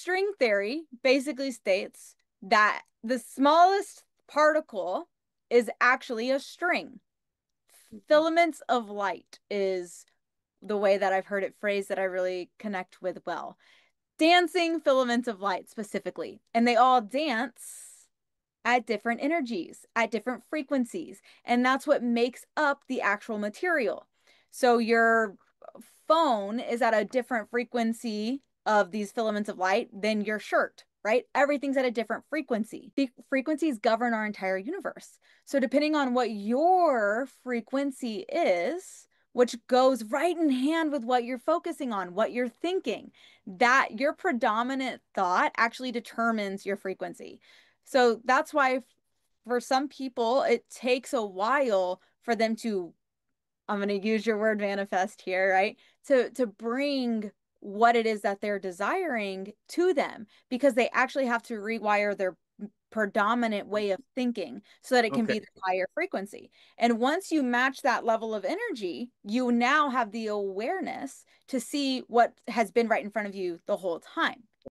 string theory basically states that the smallest particle is actually a string. Mm-hmm. Filaments of light is the way that I've heard it phrased that I really connect with well. Dancing filaments of light specifically. And they all dance at different energies, at different frequencies. And that's what makes up the actual material. So your phone is at a different frequency of these filaments of light than your shirt, right? Everything's at a different frequency. The frequencies govern our entire universe. So depending on what your frequency is, which goes right in hand with what you're focusing on, what you're thinking, that your predominant thought actually determines your frequency. So that's why for some people, it takes a while for them to, I'm going to use your word manifest here, right? To, to bring what it is that they're desiring to them because they actually have to rewire their predominant mm. way of thinking so that it can okay. be the higher frequency. And once you match that level of energy, you now have the awareness to see what has been right in front of you the whole time.